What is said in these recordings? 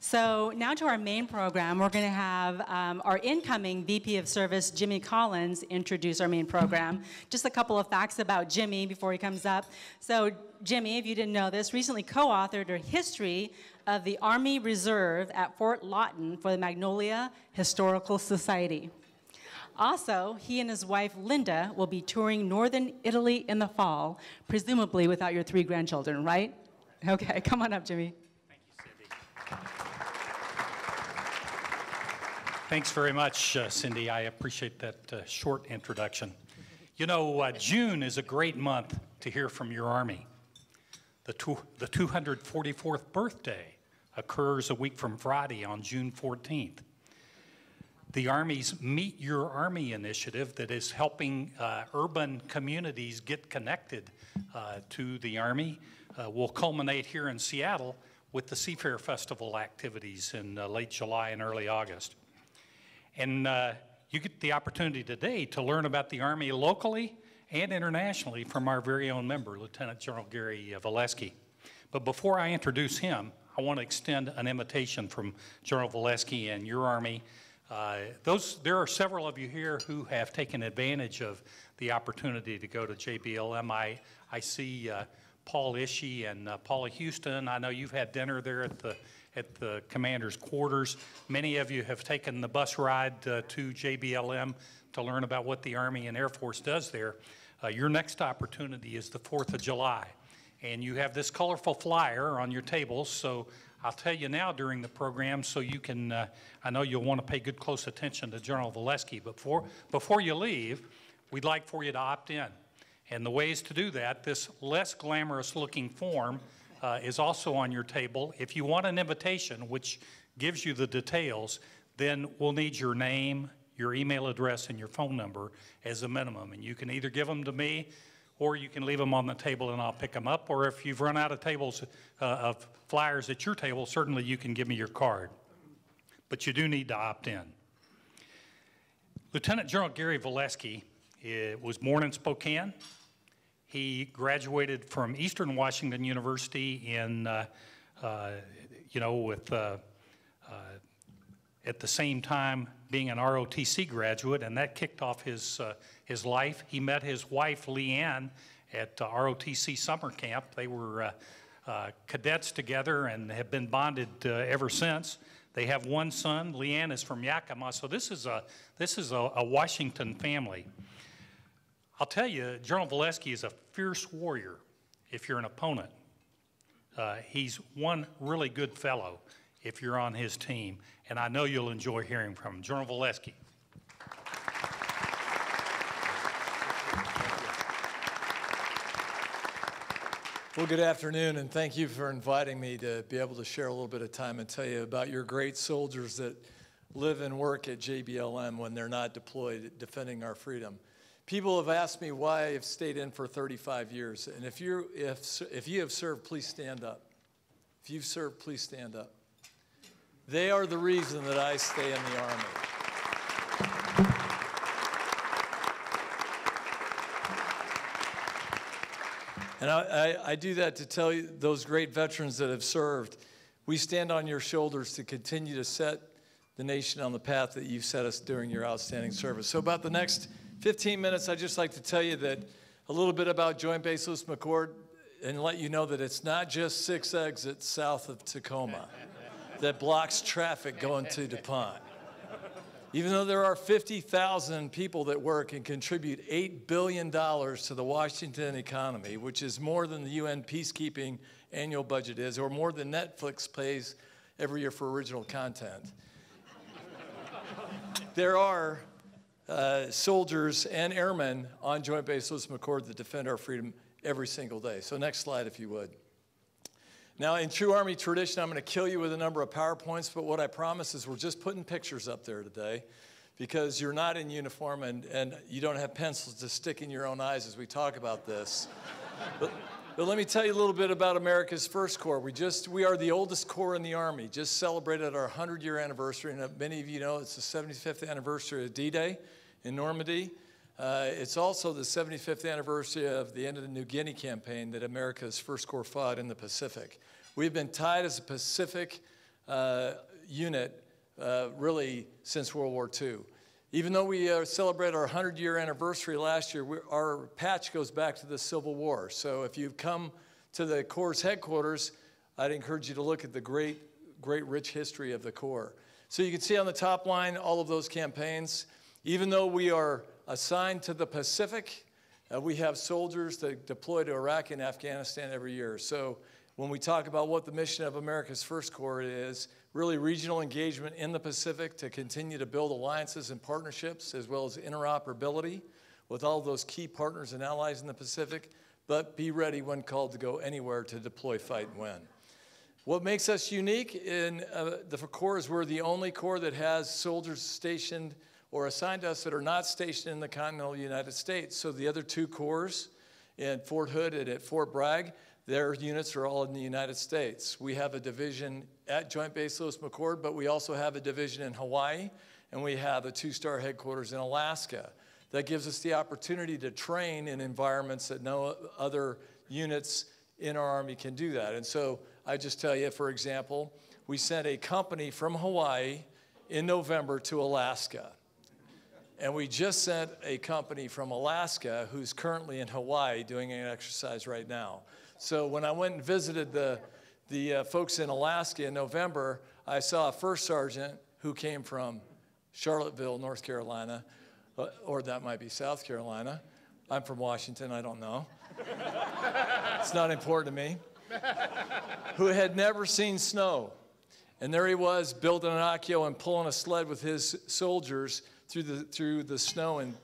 So now to our main program, we're going to have um, our incoming VP of Service, Jimmy Collins, introduce our main program. Just a couple of facts about Jimmy before he comes up. So Jimmy, if you didn't know this, recently co-authored a history of the Army Reserve at Fort Lawton for the Magnolia Historical Society. Also, he and his wife Linda will be touring northern Italy in the fall, presumably without your three grandchildren, right? Okay, come on up, Jimmy. Thanks very much, uh, Cindy. I appreciate that uh, short introduction. You know, uh, June is a great month to hear from your Army. The, two, the 244th birthday occurs a week from Friday on June 14th. The Army's Meet Your Army initiative that is helping uh, urban communities get connected uh, to the Army uh, will culminate here in Seattle with the Seafair Festival activities in late July and early August. And uh, you get the opportunity today to learn about the Army locally and internationally from our very own member, Lieutenant General Gary Volesky. But before I introduce him, I want to extend an invitation from General Volesky and your Army. Uh, those, there are several of you here who have taken advantage of the opportunity to go to JBLM. I, I see uh, Paul Ishii and uh, Paula Houston. I know you've had dinner there at the at the commander's quarters. Many of you have taken the bus ride uh, to JBLM to learn about what the Army and Air Force does there. Uh, your next opportunity is the 4th of July. And you have this colorful flyer on your tables, so I'll tell you now during the program so you can, uh, I know you'll want to pay good close attention to General Volesky, but before, before you leave, we'd like for you to opt in. And the ways to do that, this less glamorous looking form uh, is also on your table. If you want an invitation, which gives you the details, then we'll need your name, your email address, and your phone number as a minimum. And you can either give them to me or you can leave them on the table and I'll pick them up. Or if you've run out of tables uh, of flyers at your table, certainly you can give me your card. But you do need to opt in. Lieutenant General Gary Volesky uh, was born in Spokane. He graduated from Eastern Washington University in, uh, uh, you know, with uh, uh at the same time being an ROTC graduate, and that kicked off his uh, his life. He met his wife Leanne at ROTC summer camp. They were cadets together and have been bonded ever since. They have one son. Leanne is from Yakima, so this is a this is a, a Washington family. I'll tell you, General Volesky is a fierce warrior if you're an opponent. Uh, he's one really good fellow if you're on his team, and I know you'll enjoy hearing from him. General Volesky. Well, good afternoon, and thank you for inviting me to be able to share a little bit of time and tell you about your great soldiers that live and work at JBLM when they're not deployed defending our freedom. People have asked me why I've stayed in for 35 years. And if, you if, if you have served, please stand up. If you've served, please stand up. They are the reason that I stay in the Army. And I, I, I, do that to tell you, those great veterans that have served, we stand on your shoulders to continue to set the nation on the path that you've set us during your outstanding service. So, about the next 15 minutes, I'd just like to tell you that a little bit about Joint Base Lewis McChord and let you know that it's not just six exits south of Tacoma that blocks traffic going to DuPont. Even though there are 50,000 people that work and contribute $8 billion to the Washington economy, which is more than the UN peacekeeping annual budget is, or more than Netflix pays every year for original content. there are uh, soldiers and airmen on Joint Base Lewis McChord that defend our freedom every single day. So, next slide, if you would. Now, in true Army tradition, I'm going to kill you with a number of PowerPoints, but what I promise is we're just putting pictures up there today because you're not in uniform and, and you don't have pencils to stick in your own eyes as we talk about this. but, but let me tell you a little bit about America's First Corps. We just we are the oldest corps in the Army. Just celebrated our 100-year anniversary, and many of you know it's the 75th anniversary of D-Day in Normandy. Uh, it's also the 75th anniversary of the end of the New Guinea campaign that America's First Corps fought in the Pacific. We've been tied as a Pacific uh, unit uh, really since World War II. Even though we uh, celebrated our 100 year anniversary last year, our patch goes back to the Civil War. So if you've come to the Corps' headquarters, I'd encourage you to look at the great, great rich history of the Corps. So you can see on the top line all of those campaigns. Even though we are assigned to the Pacific, uh, we have soldiers that deploy to Iraq and Afghanistan every year. So when we talk about what the mission of America's First Corps is, really regional engagement in the Pacific to continue to build alliances and partnerships as well as interoperability with all those key partners and allies in the Pacific, but be ready when called to go anywhere to deploy, fight, and win. What makes us unique in uh, the Corps is we're the only Corps that has soldiers stationed or assigned to us that are not stationed in the continental United States. So the other two Corps in Fort Hood and at Fort Bragg, their units are all in the United States. We have a division at Joint Base Lewis McChord, but we also have a division in Hawaii, and we have a two star headquarters in Alaska. That gives us the opportunity to train in environments that no other units in our Army can do that. And so I just tell you, for example, we sent a company from Hawaii in November to Alaska. And we just sent a company from Alaska who's currently in Hawaii doing an exercise right now. So when I went and visited the, the uh, folks in Alaska in November, I saw a first sergeant who came from Charlottesville, North Carolina, uh, or that might be South Carolina. I'm from Washington, I don't know. it's not important to me. who had never seen snow. And there he was building an Ahkio and pulling a sled with his soldiers through the, through the snow, and,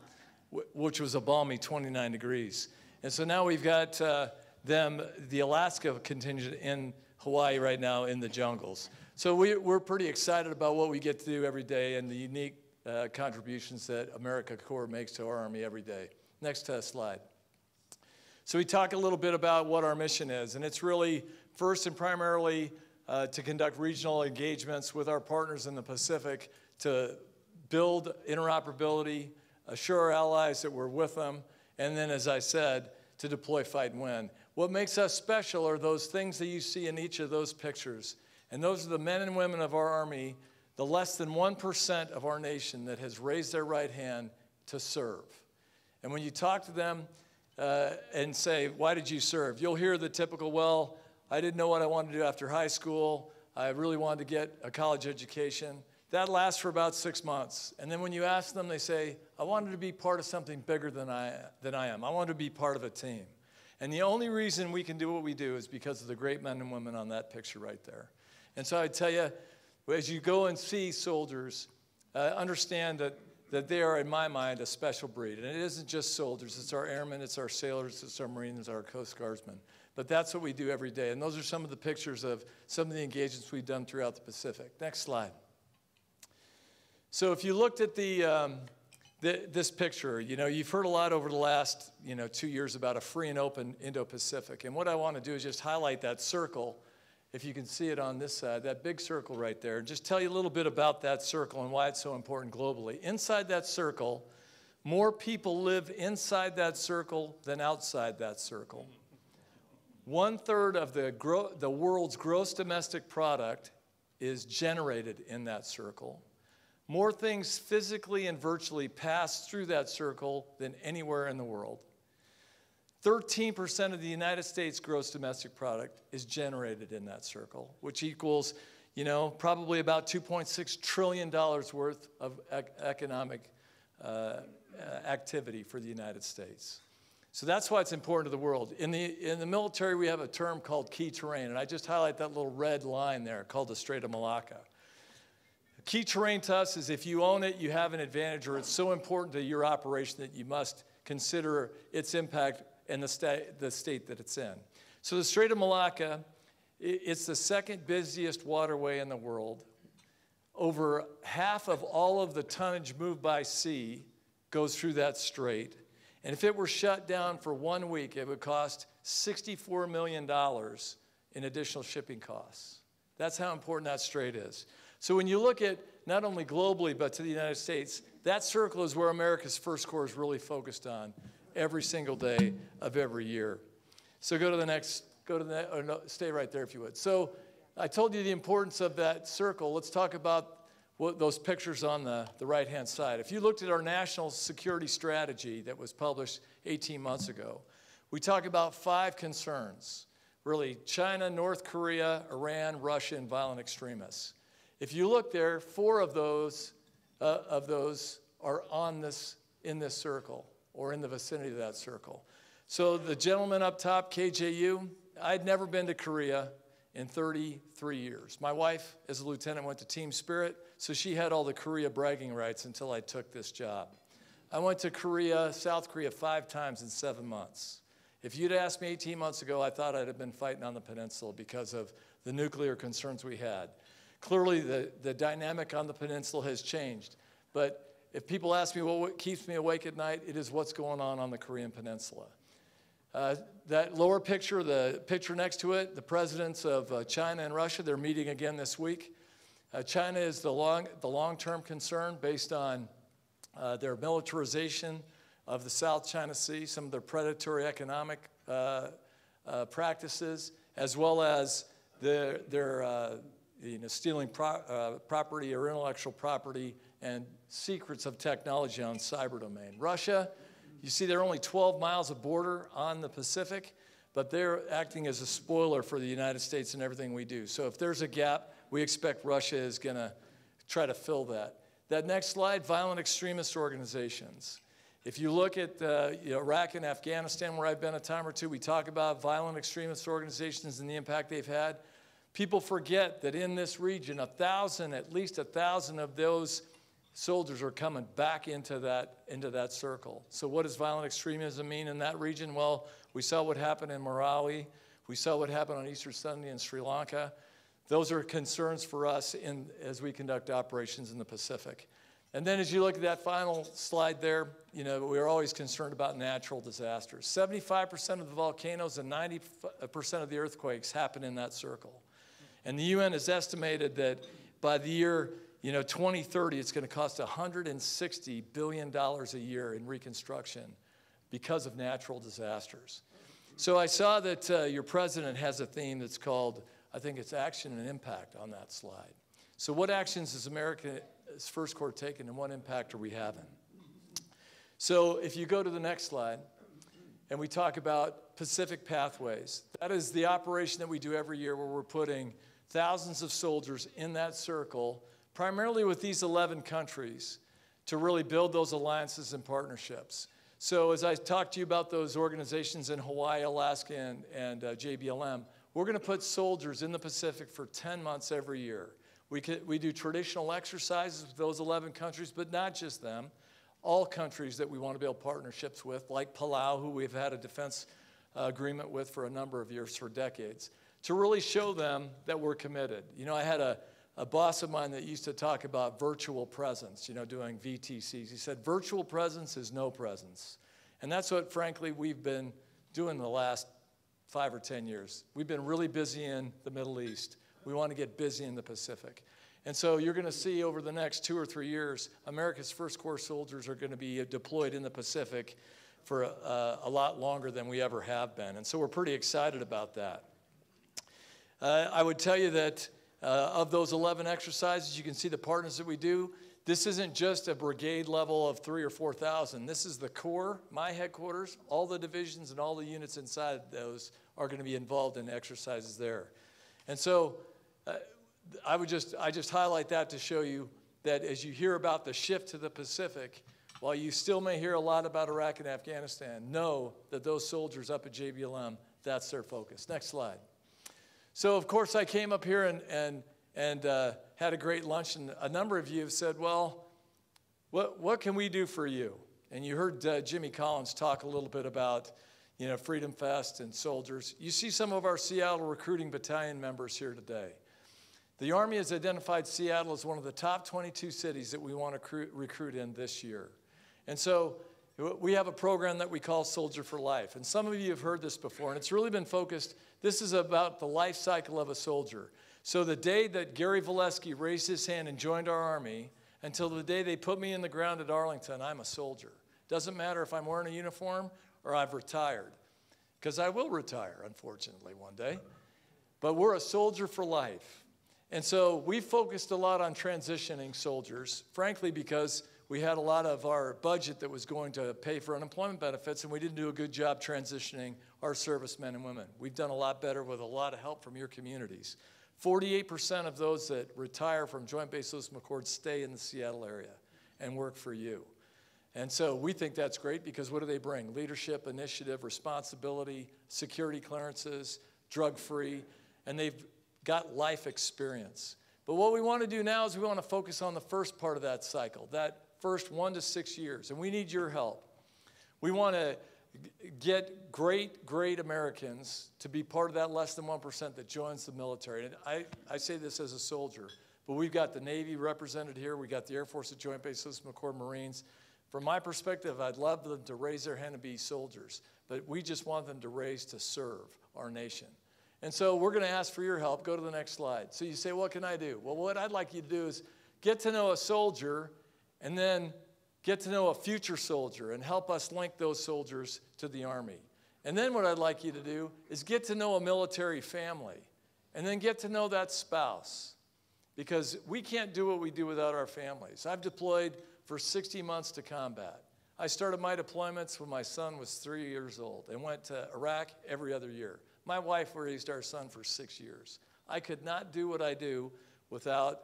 which was a balmy 29 degrees. And so now we've got uh, them, the Alaska contingent in Hawaii right now in the jungles. So we, we're pretty excited about what we get to do every day and the unique uh, contributions that America Corps makes to our Army every day. Next uh, slide. So we talk a little bit about what our mission is, and it's really first and primarily uh, to conduct regional engagements with our partners in the Pacific to build interoperability, assure our allies that we're with them, and then, as I said, to deploy, fight, and win. What makes us special are those things that you see in each of those pictures. And those are the men and women of our Army, the less than 1% of our nation that has raised their right hand to serve. And when you talk to them uh, and say, Why did you serve? You'll hear the typical, Well, I didn't know what I wanted to do after high school. I really wanted to get a college education. That lasts for about six months. And then when you ask them, they say, I wanted to be part of something bigger than I, than I am. I wanted to be part of a team. And the only reason we can do what we do is because of the great men and women on that picture right there. And so I tell you, as you go and see soldiers, uh, understand that, that they are, in my mind, a special breed. And it isn't just soldiers, it's our airmen, it's our sailors, it's our Marines, our Coast Guardsmen. But that's what we do every day. And those are some of the pictures of some of the engagements we've done throughout the Pacific. Next slide. So if you looked at the, um, the, this picture, you know, you've heard a lot over the last, you know, two years about a free and open Indo-Pacific. And what I want to do is just highlight that circle, if you can see it on this side, that big circle right there, and just tell you a little bit about that circle and why it's so important globally. Inside that circle, more people live inside that circle than outside that circle. One third of the, the world's gross domestic product is generated in that circle. More things physically and virtually pass through that circle than anywhere in the world. 13% of the United States gross domestic product is generated in that circle, which equals, you know, probably about $2.6 trillion worth of ec- economic uh, activity for the United States. So that's why it's important to the world. In the, in the military, we have a term called key terrain, and I just highlight that little red line there called the Strait of Malacca. Key terrain to us is if you own it, you have an advantage, or it's so important to your operation that you must consider its impact and the, sta- the state that it's in. So the Strait of Malacca, it's the second busiest waterway in the world. Over half of all of the tonnage moved by sea goes through that strait. And if it were shut down for one week, it would cost $64 million in additional shipping costs. That's how important that strait is. So when you look at not only globally, but to the United States, that circle is where America's First Corps is really focused on every single day of every year. So go to the next, go to the, or no, stay right there if you would. So I told you the importance of that circle. Let's talk about what, those pictures on the, the right hand side. If you looked at our national security strategy that was published 18 months ago, we talk about five concerns really China, North Korea, Iran, Russia, and violent extremists. If you look there, four of those, uh, of those are on this, in this circle or in the vicinity of that circle. So the gentleman up top, KJU, I'd never been to Korea in 33 years. My wife, as a lieutenant, went to Team Spirit, so she had all the Korea bragging rights until I took this job. I went to Korea, South Korea, five times in seven months. If you'd asked me 18 months ago, I thought I'd have been fighting on the peninsula because of the nuclear concerns we had. Clearly, the, the dynamic on the peninsula has changed. But if people ask me well, what keeps me awake at night, it is what's going on on the Korean peninsula. Uh, that lower picture, the picture next to it, the presidents of uh, China and Russia, they're meeting again this week. Uh, China is the long, the long-term concern based on uh, their militarization of the South China Sea, some of their predatory economic uh, uh, practices, as well as their, their you know, stealing pro- property or intellectual property and secrets of technology on cyber domain. Russia you see, there are only 12 miles of border on the Pacific, but they're acting as a spoiler for the United States and everything we do. So if there's a gap, we expect Russia is going to try to fill that. That next slide violent extremist organizations. If you look at uh, you know, Iraq and Afghanistan, where I've been a time or two, we talk about violent extremist organizations and the impact they've had. People forget that in this region, a thousand, at least a thousand of those soldiers are coming back into that, into that circle. So, what does violent extremism mean in that region? Well, we saw what happened in Marawi, we saw what happened on Easter Sunday in Sri Lanka. Those are concerns for us in, as we conduct operations in the Pacific. And then as you look at that final slide there, you know, we're always concerned about natural disasters. 75% of the volcanoes and 90% of the earthquakes happen in that circle. And the UN has estimated that by the year you know, 2030, it's going to cost $160 billion a year in reconstruction because of natural disasters. So I saw that uh, your president has a theme that's called, I think it's action and impact on that slide. So, what actions is America's First Corps taking and what impact are we having? So, if you go to the next slide, and we talk about Pacific Pathways, that is the operation that we do every year where we're putting thousands of soldiers in that circle primarily with these 11 countries, to really build those alliances and partnerships. So, as I talked to you about those organizations in Hawaii, Alaska, and, and uh, JBLM, we're going to put soldiers in the Pacific for 10 months every year. We, could, we do traditional exercises with those 11 countries, but not just them. All countries that we want to build partnerships with, like Palau, who we've had a defense uh, agreement with for a number of years, for decades, to really show them that we're committed. You know, I had a a boss of mine that used to talk about virtual presence, you know, doing VTCs. He said, virtual presence is no presence. And that's what, frankly, we've been doing the last five or 10 years. We've been really busy in the Middle East. We want to get busy in the Pacific. And so you're going to see over the next two or three years, America's First Corps soldiers are going to be deployed in the Pacific for a, a lot longer than we ever have been. And so we're pretty excited about that. Uh, I would tell you that uh, of those 11 exercises, you can see the partners that we do. This isn't just a brigade level of three or 4,000. This is the Corps, my headquarters. All the divisions and all the units inside those are going to be involved in exercises there. And so uh, I would just, I just highlight that to show you that as you hear about the shift to the Pacific, while you still may hear a lot about Iraq and Afghanistan, know that those soldiers up at JBLM, that's their focus. Next slide. So, of course, I came up here and, and, and uh, had a great lunch, and a number of you have said, Well, what, what can we do for you? And you heard uh, Jimmy Collins talk a little bit about you know, Freedom Fest and soldiers. You see some of our Seattle recruiting battalion members here today. The Army has identified Seattle as one of the top 22 cities that we want to recruit in this year. And so we have a program that we call Soldier for Life. And some of you have heard this before, and it's really been focused this is about the life cycle of a soldier. So the day that Gary Volesky raised his hand and joined our army, until the day they put me in the ground at Arlington, I'm a soldier. Doesn't matter if I'm wearing a uniform or I've retired, because I will retire, unfortunately, one day. but we're a soldier for life. And so we focused a lot on transitioning soldiers, frankly, because we had a lot of our budget that was going to pay for unemployment benefits, and we didn't do a good job transitioning our servicemen and women. We've done a lot better with a lot of help from your communities. 48% of those that retire from Joint Base Lewis McChord stay in the Seattle area and work for you. And so we think that's great because what do they bring? Leadership, initiative, responsibility, security clearances, drug free, and they've got life experience. But what we want to do now is we want to focus on the first part of that cycle, that first one to six years, and we need your help. We want to get great, great Americans to be part of that less than 1% that joins the military. And I, I say this as a soldier, but we've got the Navy represented here, we've got the Air Force at Joint Base Lewis McChord Marines. From my perspective, I'd love them to raise their hand and be soldiers, but we just want them to raise to serve our nation. And so we're going to ask for your help. Go to the next slide. So you say, What can I do? Well, what I'd like you to do is get to know a soldier and then get to know a future soldier and help us link those soldiers to the Army. And then what I'd like you to do is get to know a military family and then get to know that spouse because we can't do what we do without our families. I've deployed for 60 months to combat. I started my deployments when my son was three years old and went to Iraq every other year. My wife raised our son for six years. I could not do what I do without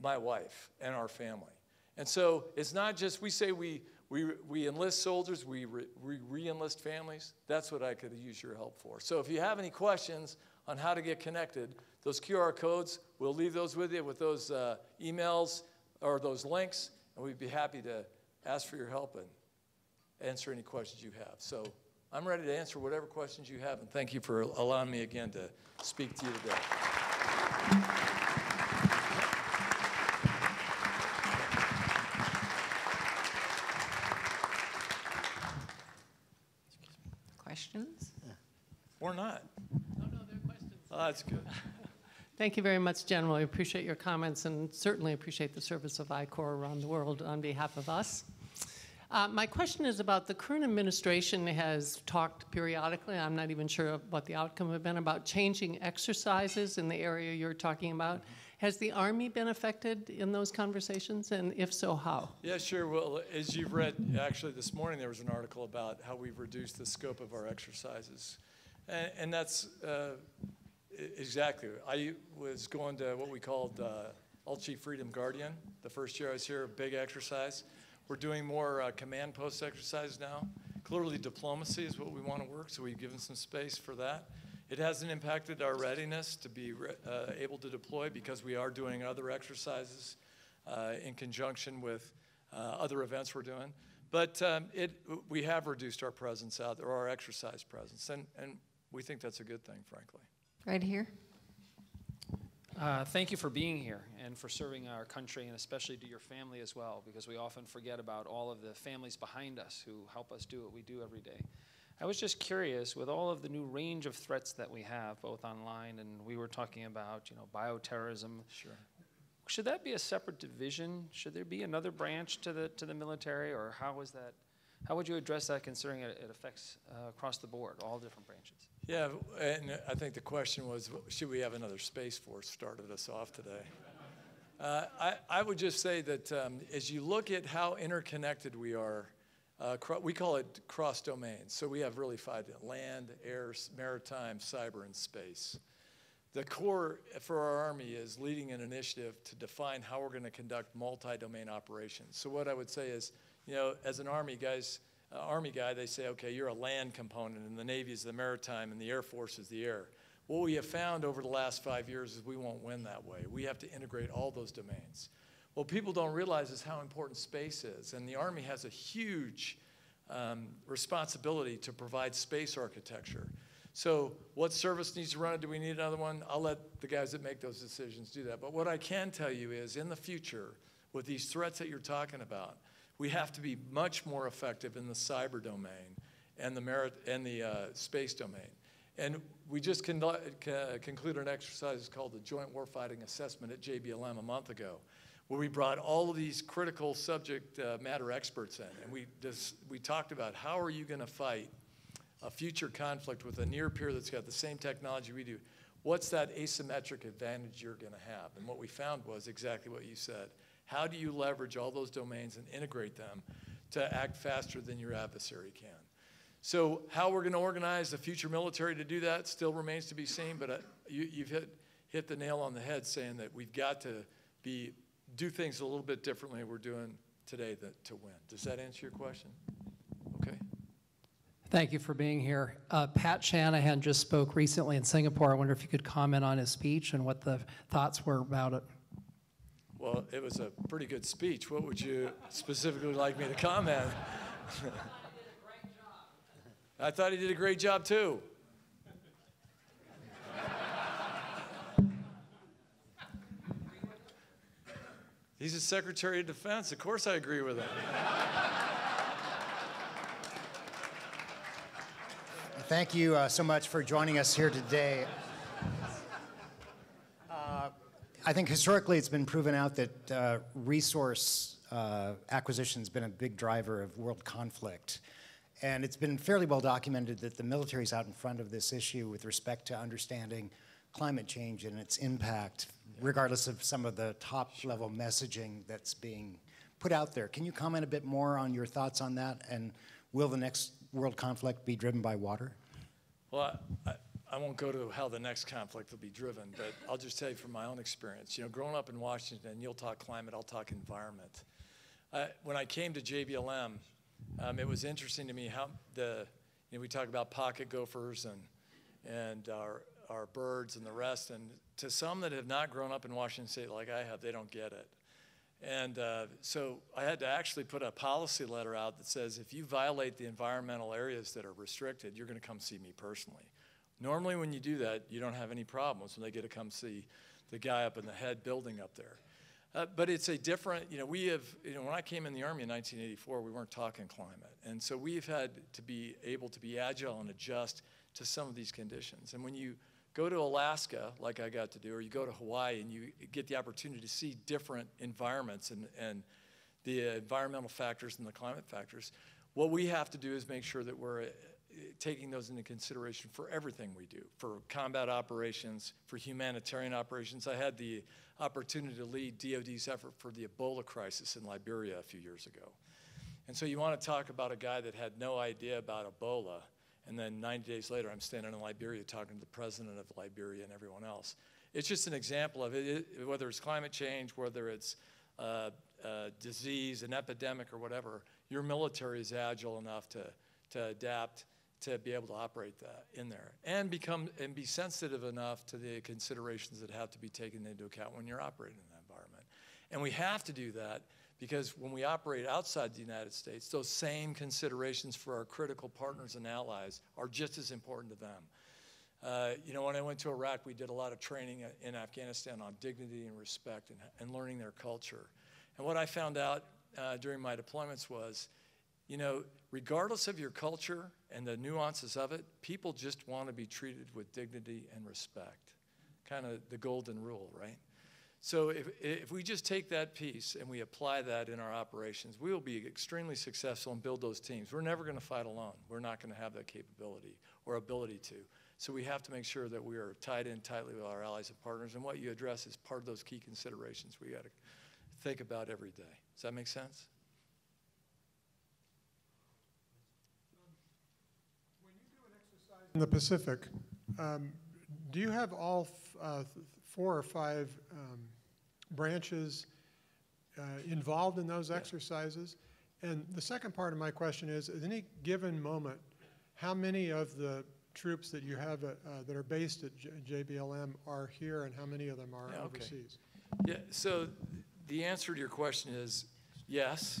my wife and our family. And so it's not just we say we, we, we enlist soldiers, we re enlist families. That's what I could use your help for. So if you have any questions on how to get connected, those QR codes, we'll leave those with you with those uh, emails or those links, and we'd be happy to ask for your help and answer any questions you have. So I'm ready to answer whatever questions you have, and thank you for allowing me again to speak to you today. Questions? Or not. No, no, there are questions. Oh, that's good. Thank you very much, General. I appreciate your comments and certainly appreciate the service of I-Corps around the world on behalf of us. Uh, my question is about the current administration has talked periodically, I'm not even sure what the outcome have been, about changing exercises in the area you're talking about. Has the Army been affected in those conversations, and if so, how? Yeah, sure. Well, as you've read, actually this morning there was an article about how we've reduced the scope of our exercises. And, and that's uh, exactly. I was going to what we called uh, Ulchi Freedom Guardian. The first year I was here, a big exercise. We're doing more uh, command post exercise now. Clearly, diplomacy is what we want to work, so we've given some space for that. It hasn't impacted our readiness to be uh, able to deploy because we are doing other exercises uh, in conjunction with uh, other events we're doing. But um, it, we have reduced our presence out there, our exercise presence, and, and we think that's a good thing, frankly. Right here. Uh, thank you for being here and for serving our country and especially to your family as well because we often forget about all of the families behind us who help us do what we do every day. I was just curious with all of the new range of threats that we have both online and we were talking about, you know, bioterrorism. Sure. Should that be a separate division? Should there be another branch to the to the military or how is that how would you address that considering it, it affects uh, across the board, all different branches? Yeah, and I think the question was, should we have another Space Force started us off today? Uh, I, I, would just say that um, as you look at how interconnected we are, uh, we call it cross domains. So we have really five land, air, maritime, cyber, and space. The core for our Army is leading an initiative to define how we're going to conduct multi domain operations. So, what I would say is, you know, as an Army, guys, uh, Army guy, they say, okay, you're a land component, and the Navy is the maritime, and the Air Force is the air. What we have found over the last five years is we won't win that way. We have to integrate all those domains. What people don't realize is how important space is, and the Army has a huge um, responsibility to provide space architecture. So, what service needs to run it? Do we need another one? I'll let the guys that make those decisions do that. But what I can tell you is, in the future, with these threats that you're talking about, we have to be much more effective in the cyber domain and the merit and the uh, space domain. And we just con- concluded an exercise called the Joint Warfighting Assessment at JBLM a month ago, where we brought all of these critical subject uh, matter experts in, and we we talked about how are you going to fight a future conflict with a near peer that's got the same technology we do. what's that asymmetric advantage you're going to have? And what we found was exactly what you said. How do you leverage all those domains and integrate them to act faster than your adversary can? So, how we're going to organize the future military to do that still remains to be seen. But uh, you, you've hit hit the nail on the head, saying that we've got to be do things a little bit differently we're doing today that, to win. Does that answer your question? Okay. Thank you for being here. Uh, Pat Shanahan just spoke recently in Singapore. I wonder if you could comment on his speech and what the thoughts were about it. Well, it was a pretty good speech. What would you specifically like me to comment? I thought he did a great job too. He's a Secretary of Defense. Of course, I agree with him. Thank you uh, so much for joining us here today. Uh, I think historically it's been proven out that uh, resource uh, acquisition has been a big driver of world conflict. And it's been fairly well documented that the military is out in front of this issue with respect to understanding climate change and its impact, regardless of some of the top level messaging that's being put out there. Can you comment a bit more on your thoughts on that? And will the next world conflict be driven by water? Well, I, I won't go to how the next conflict will be driven, but I'll just tell you from my own experience. You know, growing up in Washington, you'll talk climate, I'll talk environment. When I came to JBLM, um, it was interesting to me how the, you know, we talk about pocket gophers and, and our, our birds and the rest, and to some that have not grown up in Washington State like I have, they don't get it. And uh, so I had to actually put a policy letter out that says if you violate the environmental areas that are restricted, you're going to come see me personally. Normally, when you do that, you don't have any problems when they get to come see the guy up in the head building up there. Uh, but it's a different, you know, we have, you know, when I came in the Army in 1984, we weren't talking climate. And so we've had to be able to be agile and adjust to some of these conditions. And when you go to Alaska, like I got to do, or you go to Hawaii and you get the opportunity to see different environments and, and the environmental factors and the climate factors, what we have to do is make sure that we're taking those into consideration for everything we do, for combat operations, for humanitarian operations. I had the opportunity to lead DoD's effort for the Ebola crisis in Liberia a few years ago. And so you want to talk about a guy that had no idea about Ebola and then 90 days later, I'm standing in Liberia talking to the president of Liberia and everyone else. It's just an example of it, it whether it's climate change, whether it's uh, uh, disease, an epidemic, or whatever, your military is agile enough to, to adapt to be able to operate that in there and become and be sensitive enough to the considerations that have to be taken into account when you're operating in that environment. And we have to do that because when we operate outside the United States, those same considerations for our critical partners and allies are just as important to them. Uh, you know, when I went to Iraq, we did a lot of training in Afghanistan on dignity and respect and, and learning their culture. And what I found out uh, during my deployments was, you know, regardless of your culture and the nuances of it, people just want to be treated with dignity and respect. Kind of the golden rule, right? So if, if we just take that piece and we apply that in our operations, we will be extremely successful and build those teams. We're never going to fight alone. We're not going to have that capability or ability to. So we have to make sure that we are tied in tightly with our allies and partners. And what you address is part of those key considerations we got to think about every day. Does that make sense? In the Pacific, um, do you have all uh, four or five um, branches uh, involved in those exercises? And the second part of my question is, at any given moment, how many of the troops that you have uh, that are based at J JBLM are here and how many of them are okay. overseas? Yeah, so the answer to your question is yes,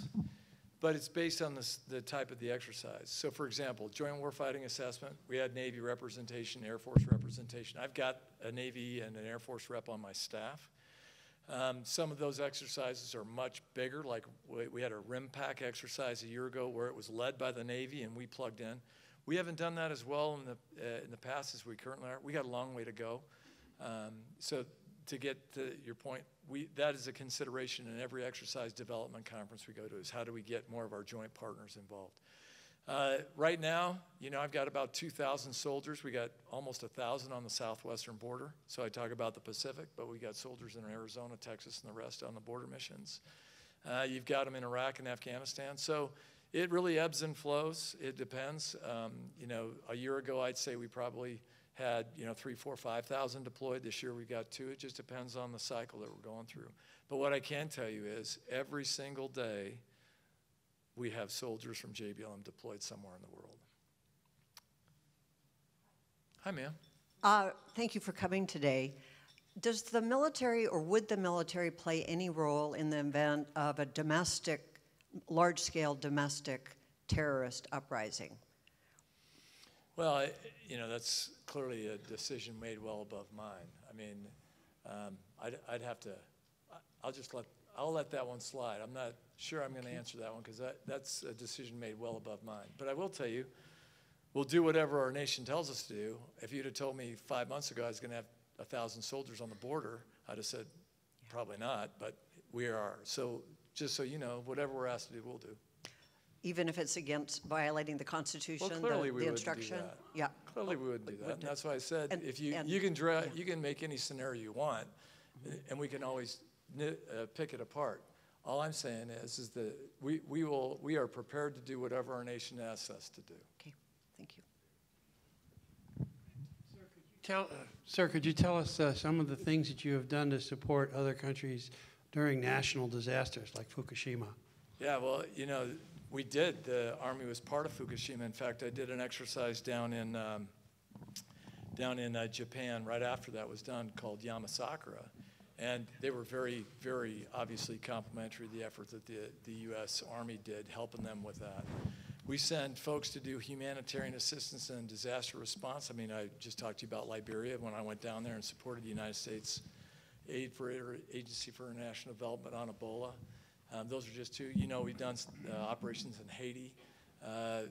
but it's based on the type of the exercise. So for example, Joint Warfighting Assessment, we had Navy representation, Air Force representation. I've got a Navy and an Air Force rep on my staff. Um, some of those exercises are much bigger, like we, we had a RIMPAC exercise a year ago where it was led by the Navy and we plugged in. We haven't done that as well in the, uh, in the past as we currently are. We got a long way to go. Um, so to get to your point, we, that is a consideration in every exercise development conference we go to is how do we get more of our joint partners involved. Uh, right now, you know, I've got about 2,000 soldiers. We got almost 1,000 on the southwestern border. So I talk about the Pacific, but we got soldiers in Arizona, Texas, and the rest on the border missions. Uh, you've got them in Iraq and Afghanistan. So it really ebbs and flows. It depends. Um, you know, a year ago, I'd say we probably had, you know, three, four, 5,000 deployed. This year we've got two. It just depends on the cycle that we're going through. But what I can tell you is every single day, we have soldiers from JBLM deployed somewhere in the world. Hi, ma'am. Uh, Thank you for coming today. Does the military, or would the military play any role in the event of a domestic, large-scale domestic terrorist uprising? Well, you know, that's clearly a decision made well above mine. I mean, um, I'd, I'd have to, I'll just let, I'll let that one slide. I'm not sure I'm going to answer that one because that, that's a decision made well above mine. But I will tell you, we'll do whatever our nation tells us to do. If you'd have told me five months ago I was going to have a thousand soldiers on the border, I'd have said, probably not, but we are. So just so you know, whatever we're asked to do, we'll do. Even if it's against violating the Constitution, the clearly we the wouldn't do instruction? that. Yeah. Clearly, we wouldn't do that. Wouldn't. that's why I said, And- if you, and- you can draw, you can make any scenario you want, and we can always ni- uh, pick it apart. All I'm saying is, is that we, we will, we are prepared to do whatever our nation asks us to do. Okay, thank you. Tell, uh, sir, could you tell us uh, some of the things that you have done to support other countries during national disasters like Fukushima? Yeah, well, you know, we did. The Army was part of Fukushima. In fact, I did an exercise down in, um, down in uh, Japan right after that was done called Yamasakura. And they were very, very obviously complimentary of the effort that the, the U.S. Army did, helping them with that. We send folks to do humanitarian assistance and disaster response. I mean, I just talked to you about Liberia when I went down there and supported the United States Aid for Agency for International Development on Ebola. Um, those are just two. You know, we've done uh, operations in Haiti. Uh,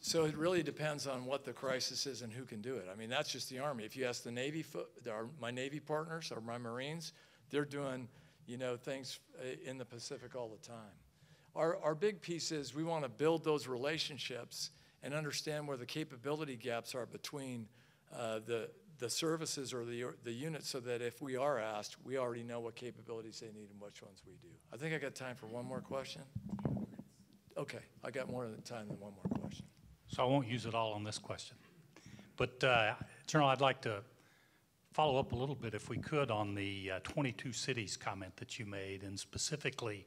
so it really depends on what the crisis is and who can do it. I mean, that's just the Army. If you ask the Navy, our, my Navy partners or my Marines, they're doing, you know, things uh, in the Pacific all the time. Our, our big piece is we want to build those relationships and understand where the capability gaps are between uh, the, the services or the, the units so that if we are asked, we already know what capabilities they need and which ones we do. I think I got time for one more question. Okay, I got more time than one more question. So I won't use it all on this question. But uh, General, I'd like to follow up a little bit, if we could, on the uh, 22 cities comment that you made, and specifically,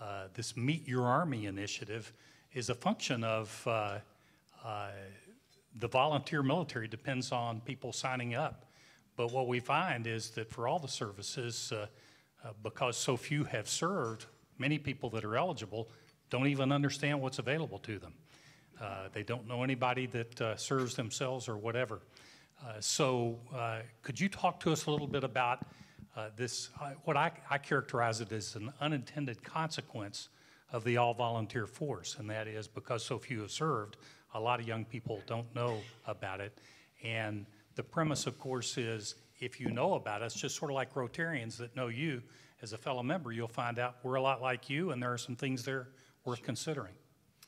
uh, this Meet Your Army initiative is a function of uh, uh, the volunteer military depends on people signing up. But what we find is that for all the services, uh, uh, because so few have served, many people that are eligible don't even understand what's available to them. Uh, they don't know anybody that uh, serves themselves or whatever. Uh, so, uh, could you talk to us a little bit about this? What I, I characterize it as an unintended consequence of the all volunteer force, and that is because so few have served, a lot of young people don't know about it. And the premise, of course, is if you know about us, just sort of like Rotarians that know you as a fellow member, you'll find out we're a lot like you, and there are some things there worth considering.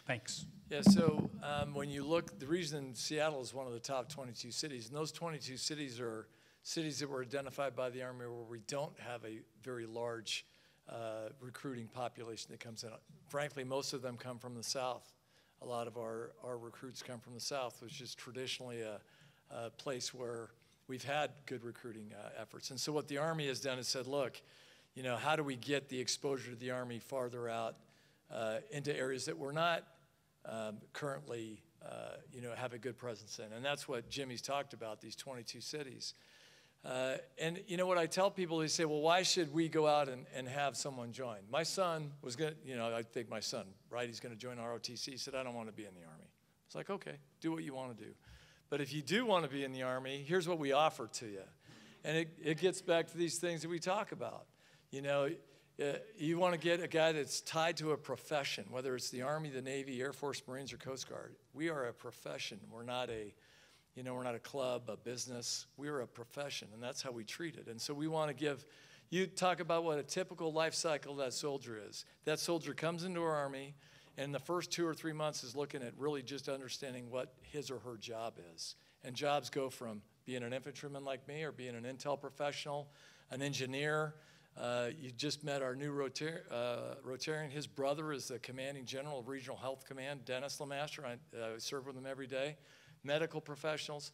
Thanks. Yeah, so um, when you look, the reason Seattle is one of the top 22 cities, and those 22 cities are cities that were identified by the Army where we don't have a very large uh, recruiting population that comes in. Frankly, most of them come from the South. A lot of our, our recruits come from the South, which is traditionally a, a place where we've had good recruiting uh, efforts. And so what the Army has done is said, look, you know, how do we get the exposure to the Army farther out uh, into areas that we're not um, currently, uh, you know, have a good presence in. And that's what Jimmy's talked about, these 22 cities. Uh, and you know what I tell people, they say, well, why should we go out and, and have someone join? My son was going to, you know, I think my son, right, he's going to join ROTC. He said, I don't want to be in the Army. It's like, okay, do what you want to do. But if you do want to be in the Army, here's what we offer to you. And it, it gets back to these things that we talk about. You know, uh, you want to get a guy that's tied to a profession, whether it's the Army, the Navy, Air Force, Marines, or Coast Guard. We are a profession. We're not a, you know, we're not a club, a business. We're a profession, and that's how we treat it. And so we want to give. You talk about what a typical life cycle that soldier is. That soldier comes into our Army, And the first two or three months is looking at really just understanding what his or her job is. And jobs go from being an infantryman like me or being an intel professional, an engineer. Uh, you just met our new Rotar- uh, Rotarian. His brother is the commanding general of Regional Health Command, Dennis Lemaster. I uh, serve with him every day. Medical professionals.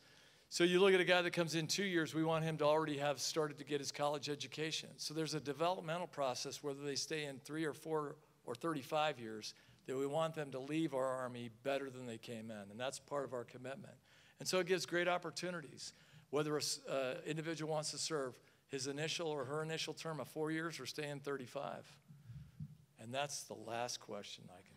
So you look at a guy that comes in two years, we want him to already have started to get his college education. So there's a developmental process, whether they stay in three or four or 35 years, that we want them to leave our Army better than they came in. And that's part of our commitment. And so it gives great opportunities, whether an uh, individual wants to serve his initial or her initial term of four years or stay in 35. And that's the last question I can